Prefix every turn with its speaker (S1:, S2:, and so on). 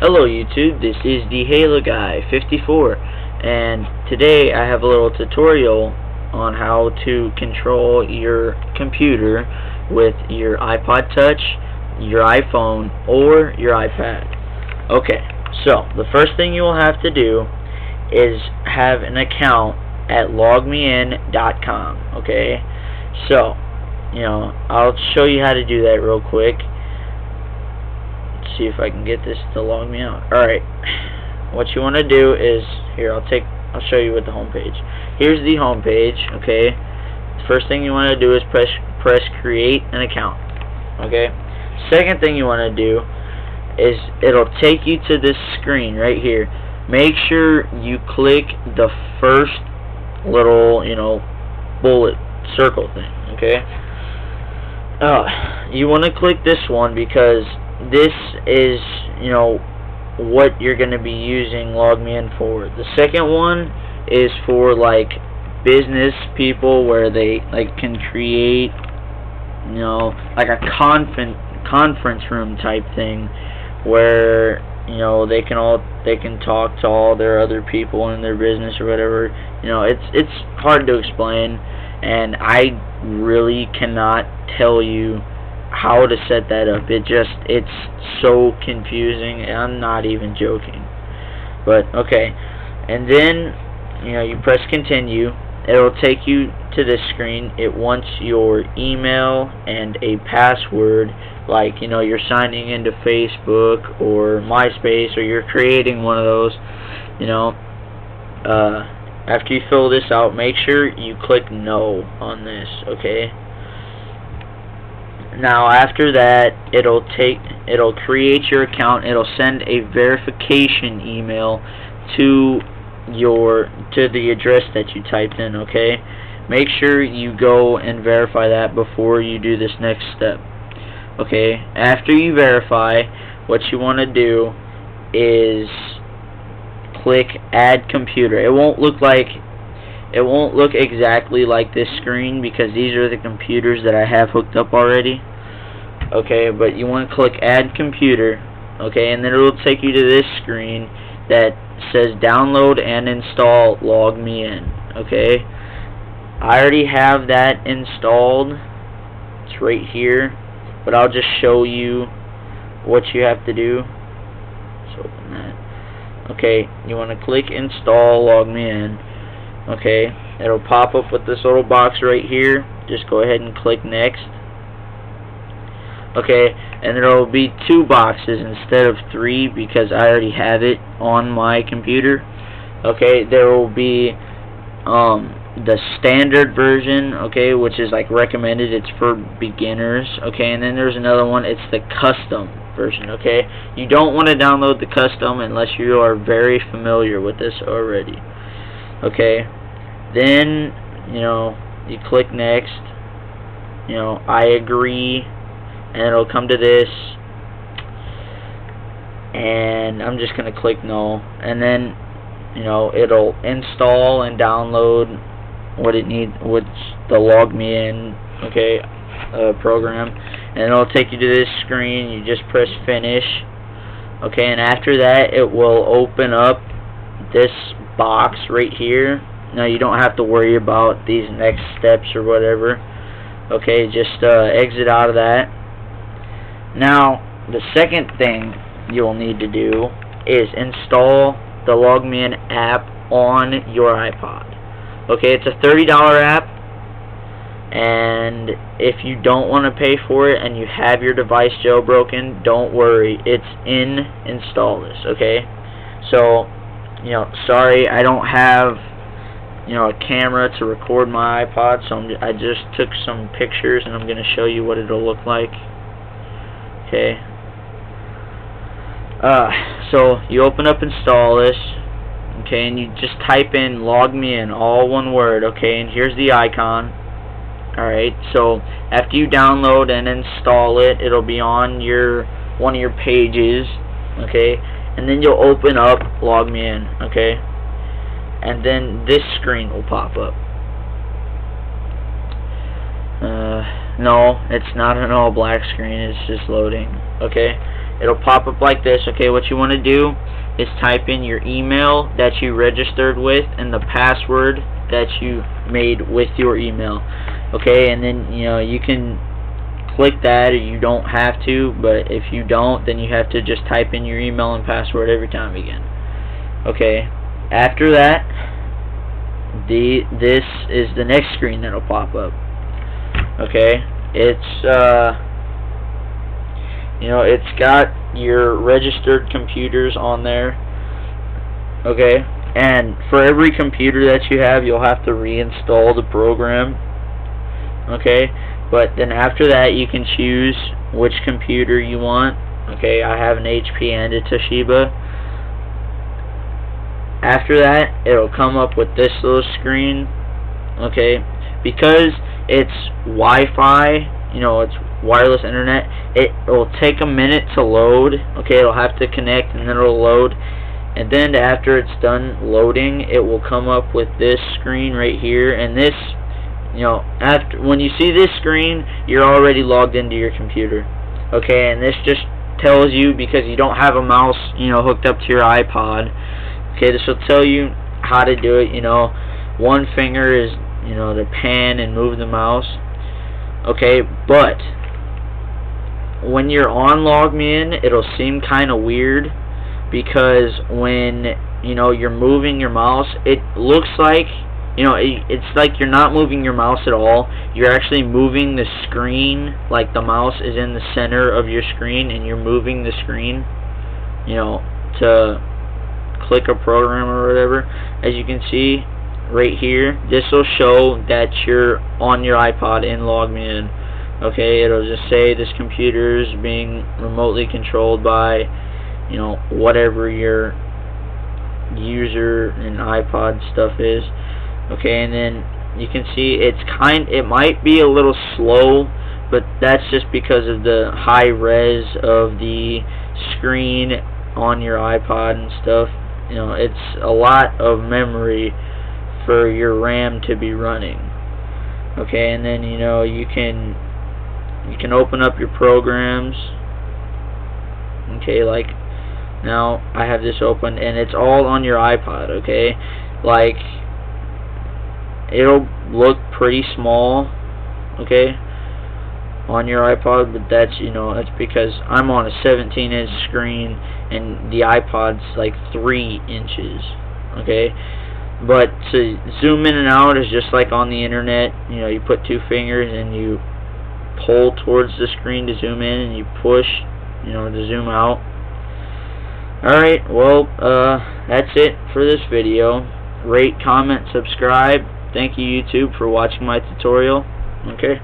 S1: Hello YouTube, this is the Halo Guy 54 and today I have a little tutorial on how to control your computer with your iPod Touch, your iPhone, or your iPad. Okay, so the first thing you will have to do is have an account at logmein.com okay? So you know I'll show you how to do that real quick see if I can get this to log me out. Alright. What you want to do is here I'll take I'll show you with the home page. Here's the home page, okay? First thing you want to do is press press create an account. Okay? Second thing you want to do is it'll take you to this screen right here. Make sure you click the first little, you know, bullet circle thing, okay? Uh, you want to click this one because this is, you know, what you're going to be using LogMeIn for. The second one is for, like, business people where they, like, can create, you know, like a conference conference room type thing where you know they can all they can talk to all their other people in their business or whatever you know it's it's hard to explain and I really cannot tell you how to set that up. It just, it's so confusing. I'm not even joking. But, okay. And then, you know, you press continue. It'll take you to this screen. It wants your email and a password. Like, you know, you're signing into Facebook or MySpace or you're creating one of those, you know. Uh, after you fill this out, make sure you click no on this, okay? Now after that it'll take it'll create your account. It'll send a verification email to your to the address that you typed in okay? Make sure you go and verify that before you do this next step okay? After you verify what you want to do is click add computer. It won't look like it won't look exactly like this screen because these are the computers that I have hooked up already okay but you want to click add computer okay and then it will take you to this screen that says download and install LogMeIn okay? I already have that installed. It's right here but I'll just show you what you have to do. Let's open that. Okay you want to click install LogMeIn okay? It'll pop up with this little box right here. Just go ahead and click next okay and there will be two boxes instead of three because I already have it on my computer. Okay there will be um, the standard version okay which is like recommended. It's for beginners okay and then there's another one. It's the custom version okay? You don't want to download the custom unless you are very familiar with this already okay? Then you know you click next. You know I agree and it'll come to this. And I'm just gonna click no. And then you know it'll install and download what it needs what's the LogMeIn okay uh, program. And it'll take you to this screen. You just press finish. Okay and after that it will open up this box right here. Now you don't have to worry about these next steps or whatever. Okay just uh, exit out of that now, the second thing you'll need to do is install the LogMeIn app on your iPod. Okay, it's a $30 app, and if you don't want to pay for it and you have your device jailbroken, don't worry. It's in Installous, okay? So, you know, sorry, I don't have you know a camera to record my iPod so I'm, I just took some pictures and I'm going to show you what it'll look like Okay. Uh, so you open up Installous, okay, and you just type in LogMeIn, all one word, okay, and here's the icon. Alright, so after you download and install it, it'll be on your one of your pages, okay, and then you'll open up LogMeIn, okay, and then this screen will pop up. Uh, no, it's not an all black screen, it's just loading. Okay? it'll pop up like this okay what you want to do is type in your email that you registered with and the password that you made with your email okay and then you know you can click that or you don't have to but if you don't then you have to just type in your email and password every time again okay after that the this is the next screen that'll pop up okay? It's uh you know it's got your registered computers on there okay? And for every computer that you have you'll have to reinstall the program okay? But then after that you can choose which computer you want okay? I have an HP and a Toshiba. After that it'll come up with this little screen okay? Because it's Wi-Fi you know it's wireless internet. It will take a minute to load okay? It'll have to connect and then it'll load. And then after it's done loading it will come up with this screen right here. And this you know after when you see this screen you're already logged into your computer okay? And this just tells you because you don't have a mouse you know hooked up to your iPod okay? This will tell you how to do it you know? One finger is you know to pan and move the mouse okay but when you're on LogMeIn, it'll seem kind of weird because when you know you're moving your mouse, it looks like you know it, it's like you're not moving your mouse at all. You're actually moving the screen, like the mouse is in the center of your screen, and you're moving the screen, you know, to click a program or whatever. As you can see right here, this will show that you're on your iPod in. LogMeIn okay it'll just say this computer is being remotely controlled by you know whatever your user and iPod stuff is. Okay and then you can see it's kind it might be a little slow but that's just because of the high res of the screen on your iPod and stuff. You know it's a lot of memory for your RAM to be running. Okay and then you know you can you can open up your programs. Okay like now I have this open and it's all on your iPod okay? Like it'll look pretty small okay on your iPod but that's you know that's because I'm on a 17 inch screen and the iPod's like 3 inches okay but to zoom in and out is just like on the internet. You know you put two fingers and you pull towards the screen to zoom in and you push you know to zoom out. Alright well uh, that's it for this video. Rate comment subscribe. Thank you YouTube for watching my tutorial. Okay